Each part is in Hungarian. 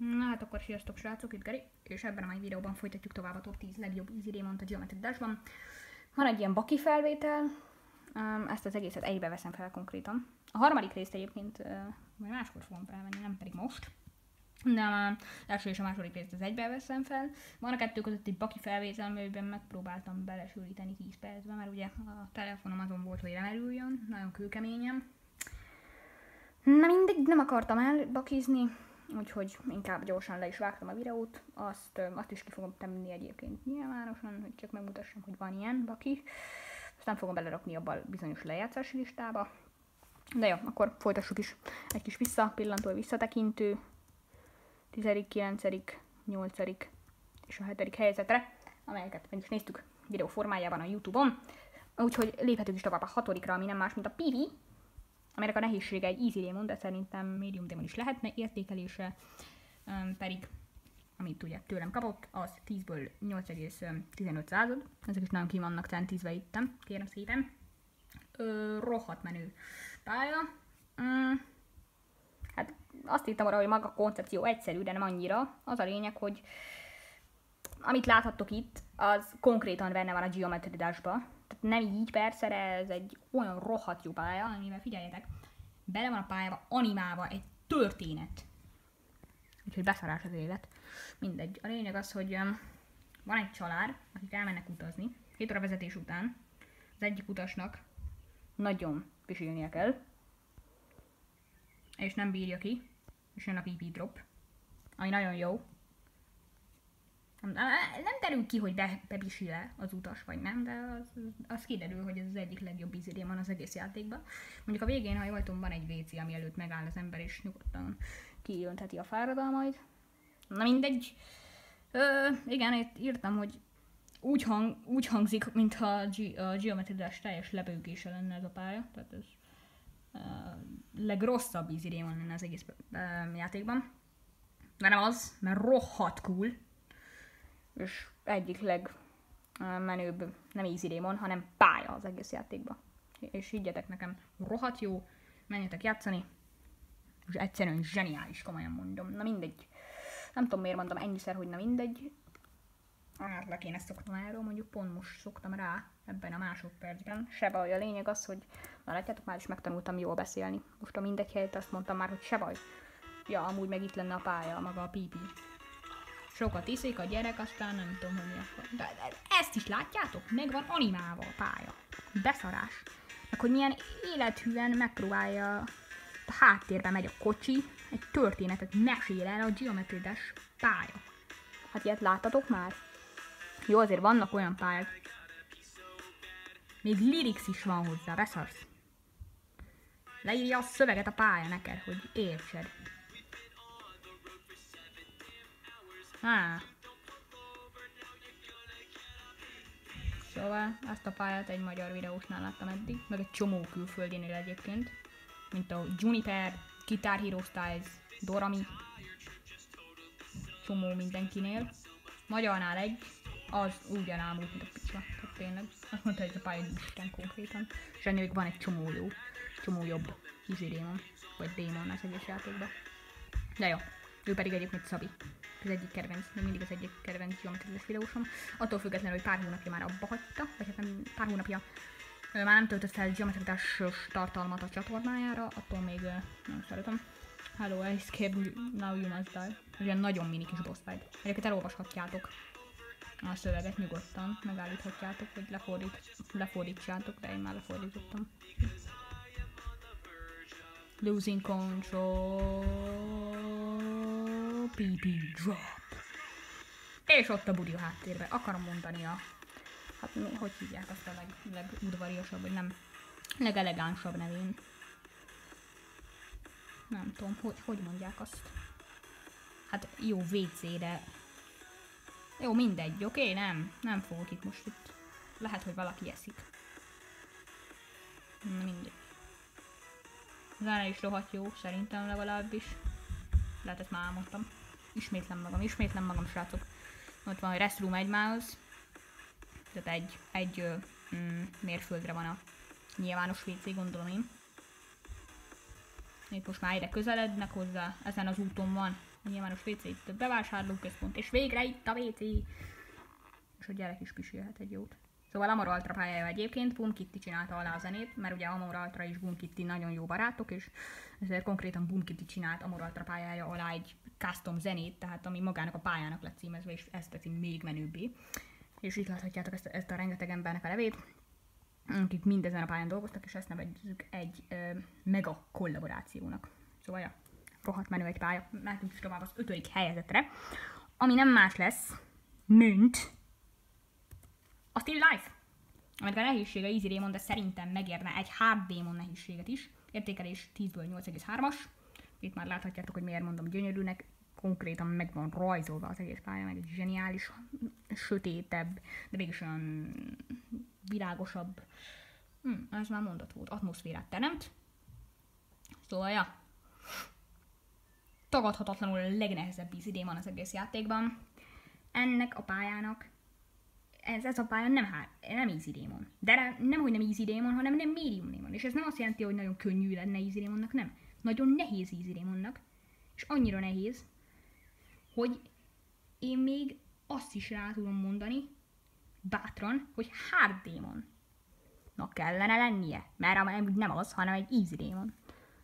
Na hát akkor sziasztok srácok, itt Geri, és ebben a mai videóban folytatjuk tovább a top 10 legjobb easy Raymond a Geometry Dash-ban. Van egy ilyen baki felvétel, um, ezt az egészet egybe veszem fel konkrétan. A harmadik részt egyébként majd máskor fogom felvenni, nem pedig most. De az első és a második részt az egybe veszem fel. Van a kettő között egy baki felvétel, amiben megpróbáltam belesűríteni 10 percben, mert ugye a telefonom azon volt, hogy lemerüljön, nagyon kőkeményen. Na mindegy, nem akartam elbakizni, úgyhogy inkább gyorsan le is vágtam a videót. Azt, azt is ki fogom tenni egyébként nyilvánosan, hogy csak megmutassam, hogy van ilyen baki. Aztán fogom belerakni abba a bizonyos lejátszási listába. De jó, akkor folytassuk is egy kis visszapillantó, visszatekintő. 10., 9., 8. és a 7. helyzetre, amelyeket meg is néztük videó formájában a Youtube-on. Úgyhogy léphetünk is tovább a hatodikra, ami nem más, mint a Pivi, amelynek a nehézsége egy easy demon, de szerintem medium demon is lehetne értékelése, um, pedig amit ugye tőlem kapott, az 10-ből 8,15 század. Ezek is nagyon ki vannak centízve ittem, kérem szépen. Ö, rohadt menő pálya. Mm. Hát azt írtam arra, hogy maga a koncepció egyszerű, de nem annyira. Az a lényeg, hogy amit láthattok itt, az konkrétan benne van a Geometry Dash-ba. Tehát nem így persze, de ez egy olyan rohadt jó pálya, amivel figyeljetek, bele van a pályába animálva egy történet. Úgyhogy beszarás az élet. Mindegy. A lényeg az, hogy van egy család, akik elmennek utazni, két óra vezetés után. Az egyik utasnak nagyon pisilnie kell, és nem bírja ki, és jön a PP drop, ami nagyon jó. Nem, nem derül ki, hogy be, bepisil az utas, vagy nem, de az, az kiderül, hogy ez az egyik legjobb izidén van az egész játékban. Mondjuk a végén, ha jól tudom, van egy WC, ami előtt megáll az ember, és nyugodtan kiöntheti a fáradalmaid. Na mindegy. Ö, igen, itt írtam, hogy úgy, hang, úgy hangzik, mintha a, G- a Geometry teljes lebőgése lenne ez a pálya. Tehát ez uh, legrosszabb easy van lenne az egész uh, játékban. De nem az, mert rohadt cool. És egyik legmenőbb, nem easy Demon, hanem pálya az egész játékban. És higgyetek nekem, rohadt jó, menjetek játszani, és egyszerűen zseniális, komolyan mondom. Na mindegy. Nem tudom miért mondom ennyiszer, hogy na mindegy. Hát le kéne szoknom erről, mondjuk pont most szoktam rá ebben a másodpercben. Se baj, a lényeg az, hogy na látjátok, már is megtanultam jól beszélni. Most a mindegy helyett azt mondtam már, hogy se baj. Ja, amúgy meg itt lenne a pálya, maga a pipi. Sokat iszik a gyerek, aztán nem tudom, hogy mi akar. De, de ezt is látjátok? Meg van animálva a pálya. Beszarás. Meg hogy milyen élethűen megpróbálja a háttérben megy a kocsi, egy történetet mesél el a Geometry Dash pálya. Hát ilyet láttatok már? Jó, azért vannak olyan pályák. Még lyrics is van hozzá, beszarsz. Leírja a szöveget a pálya neked, hogy értsed. Há. Szóval ezt a pályát egy magyar videósnál láttam eddig, meg egy csomó külföldinél egyébként, mint a Juniper, Guitar Hero Styles, Dorami, csomó mindenkinél. Magyarnál egy, az úgy elámult, mint a picsa, tehát tényleg. Azt mondta, hogy ez a pálya isten konkrétan. És ennél van egy csomó jó, csomó jobb izé démon, vagy démon az egész játékban. De jó, ő pedig egyébként Szabi. Az egyik kedvenc, még mindig az egyik kedvenc geometrikus videósom. Attól függetlenül, hogy pár hónapja már abba hagyta, vagy hát nem, pár hónapja már nem töltött fel geometrikus tartalmat a csatornájára, attól még nagyon szeretem. Hello, I escaped, now you must die. Ez ilyen nagyon mini kis boss fight. Egyébként elolvashatjátok a szöveget nyugodtan, megállíthatjátok, hogy lefordít, lefordítsátok, de én már lefordítottam. Losing control, PP drop. És ott a budi a háttérbe. Akarom mondani a... Hát hogy hívják azt a leg, legudvariasabb, vagy nem legelegánsabb nevén. Nem tudom, hogy, hogy mondják azt. Hát jó WC-re. Jó, mindegy, oké? Okay? Nem, nem fogok itt most itt. Lehet, hogy valaki eszik. Mindegy. Zene is rohadt jó, szerintem legalábbis. Lehet ezt már álmodtam. Ismétlem magam, ismétlem magam, srácok. Ott van, hogy restroom egymához. Tehát egy, egy mm, mérföldre van a nyilvános WC, gondolom én. Itt most már ide közelednek hozzá, ezen az úton van. A nyilvános WC itt a bevásárlóközpont, és végre itt a WC. És a gyerek is pisilhet egy jót. Szóval Amor Altra pályája egyébként, Boom Kitty csinálta alá a zenét, mert ugye Amor Altra és Boom Kitty nagyon jó barátok, és ezért konkrétan Boom Kitty csinált Amor Altra pályája alá egy custom zenét, tehát ami magának a pályának lett címezve, és ezt teszi még menőbbé. És itt láthatjátok ezt, ezt a rengeteg embernek a nevét, akik mindezen a pályán dolgoztak, és ezt nevezzük egy ö, mega kollaborációnak. Szóval, ja, rohadt menő egy pálya, mehetünk is tovább az ötödik helyezetre, ami nem más lesz, mint a Still Life. Amit a nehézsége Easy Raymond, de szerintem megérne egy Hard Demon nehézséget is. Értékelés 10-ből 8,3-as. Itt már láthatjátok, hogy miért mondom gyönyörűnek. Konkrétan meg van rajzolva az egész pálya, meg egy zseniális, sötétebb, de mégis olyan világosabb, hm, ez már mondat volt, atmoszférát teremt. Szóval, ja, tagadhatatlanul a legnehezebb idén van az egész játékban. Ennek a pályának ez, ez a pálya nem, hár, nem easy démon. De nem, hogy nem easy démon, hanem nem medium démon. És ez nem azt jelenti, hogy nagyon könnyű lenne easy démonnak, nem. Nagyon nehéz easy démonnak. És annyira nehéz, hogy én még azt is rá tudom mondani, bátran, hogy hard démonnak kellene lennie. Mert nem az, hanem egy easy démon.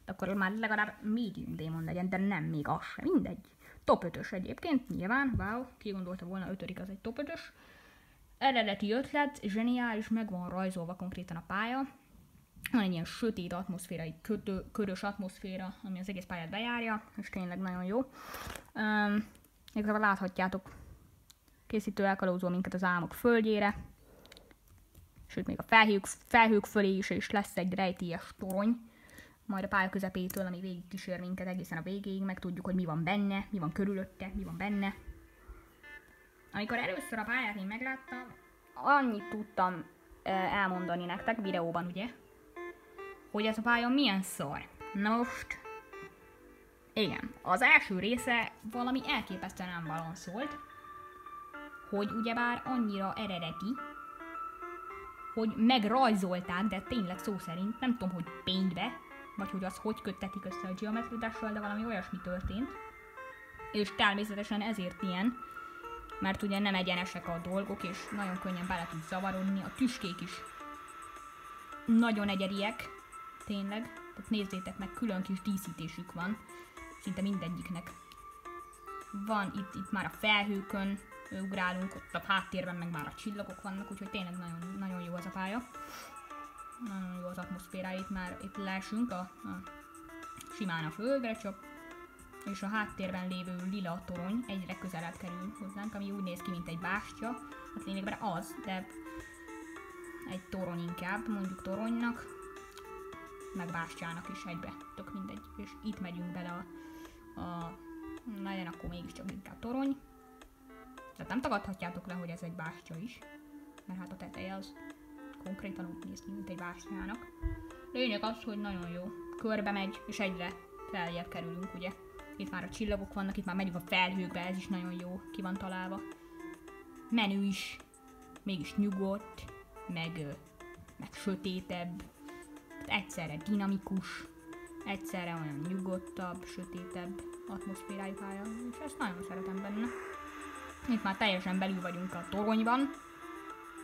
Akkor már legalább medium démon legyen, de nem még az sem, mindegy. Top 5-ös egyébként, nyilván, wow, ki gondolta volna, 5 az egy top 5-ös eredeti ötlet, zseniális, meg van rajzolva konkrétan a pálya. Van egy ilyen sötét atmoszféra, egy kötő, körös atmoszféra, ami az egész pályát bejárja, és tényleg nagyon jó. Um, igazából láthatjátok, készítő elkalózol minket az álmok földjére, sőt még a felhők, felhők fölé is, és lesz egy rejtélyes torony, majd a pálya közepétől, ami végig kísér minket egészen a végéig, meg tudjuk, hogy mi van benne, mi van körülötte, mi van benne, amikor először a pályát én megláttam, annyit tudtam elmondani nektek videóban, ugye, hogy ez a pálya milyen szar. Na most, igen, az első része valami elképesztően nem balanszolt, hogy ugyebár annyira eredeti, hogy megrajzolták, de tényleg szó szerint, nem tudom, hogy pénzbe, vagy hogy az hogy köttetik össze a geometridással, de valami olyasmi történt. És természetesen ezért ilyen, mert ugye nem egyenesek a dolgok, és nagyon könnyen bele tud zavarodni. A tüskék is nagyon egyediek, tényleg. Tehát nézzétek meg, külön kis díszítésük van, szinte mindegyiknek. Van itt, itt már a felhőkön ugrálunk, ott a háttérben meg már a csillagok vannak, úgyhogy tényleg nagyon, nagyon jó az a pálya. Nagyon jó az atmoszféráit, már itt lásunk a, a simán a földre, csak és a háttérben lévő lila torony egyre közelebb kerül hozzánk, ami úgy néz ki, mint egy bástya. Hát lényegben az, de egy torony inkább, mondjuk toronynak, meg bástyának is egybe, tök mindegy. És itt megyünk bele a, a legyen akkor mégiscsak inkább torony. Tehát nem tagadhatjátok le, hogy ez egy bástya is, mert hát a teteje az konkrétan úgy néz ki, mint egy bástyának. Lényeg az, hogy nagyon jó. Körbe megy, és egyre feljebb kerülünk, ugye. Itt már a csillagok vannak, itt már megyünk a felhőkbe, ez is nagyon jó, ki van találva. Menü is, mégis nyugodt, meg, meg sötétebb, egyszerre dinamikus, egyszerre olyan nyugodtabb, sötétebb atmoszférájú pálya, és ezt nagyon szeretem benne. Itt már teljesen belül vagyunk a toronyban.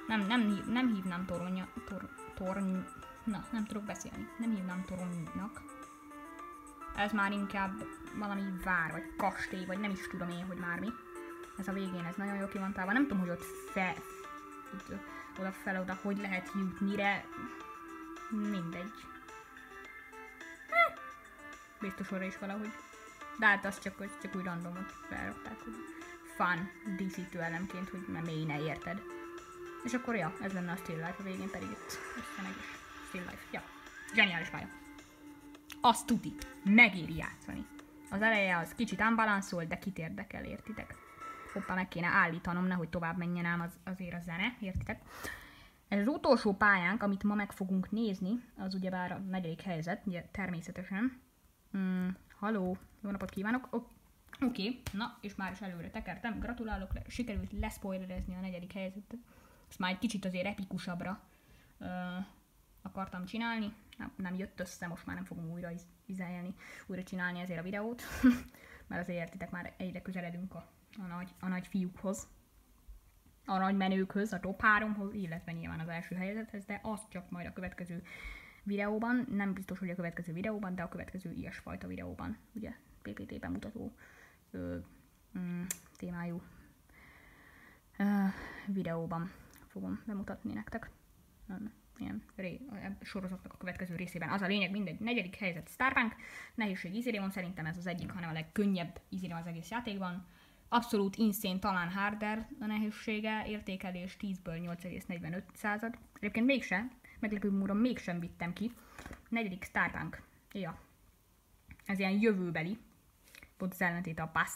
Nem, nem, nem hívnám toronya, tor, torny, na, nem tudok beszélni. Nem hívnám toronynak, ez már inkább valami vár, vagy kastély, vagy nem is tudom én, hogy már mi. Ez a végén, ez nagyon jó ki van. Nem tudom, hogy ott fe, oda fel oda, hogy lehet jutni, de mindegy. Biztos oda is valahogy. De hát az csak, hogy csak úgy randomot felrakták, hogy fun díszítő elemként, hogy nem mély ne érted. És akkor ja, ez lenne a Still Life, a végén pedig itt össze meg is Still Life. Ja, zseniális pálya azt tuti, megéri játszani. Az eleje az kicsit unbalanszol, de kit érdekel, értitek? Hoppá, meg kéne állítanom, nehogy tovább menjen ám az, azért a zene, értitek? Ez az utolsó pályánk, amit ma meg fogunk nézni, az ugyebár a negyedik helyzet, ugye természetesen. Mm, haló, jó napot kívánok! Oké, okay. na, és már is előre tekertem, gratulálok, sikerült leszpoilerezni a negyedik helyzetet. Ezt már egy kicsit azért epikusabbra uh, akartam csinálni, nem, nem jött össze, most már nem fogom újra izelni, újra csinálni ezért a videót, mert azért értitek már egyre közeledünk a, a, nagy, a nagy fiúkhoz, a nagy menőkhöz, a top 3-hoz, illetve nyilván az első helyzethez, de azt csak majd a következő videóban, nem biztos, hogy a következő videóban, de a következő ilyesfajta videóban, ugye PPT bemutató ö, mm, témájú ö, videóban fogom bemutatni nektek. Ilyen ré, sorozatnak a következő részében. Az a lényeg, mindegy. Negyedik helyzet Starbank, nehézség Easy szerintem ez az egyik, hanem a legkönnyebb Easy az egész játékban. Abszolút insane, talán harder a nehézsége, értékelés 10-ből 8,45 század. Egyébként mégsem, meglepő módon mégsem vittem ki. Negyedik Starbank. Ja. Ez ilyen jövőbeli, pont az ellentét a Past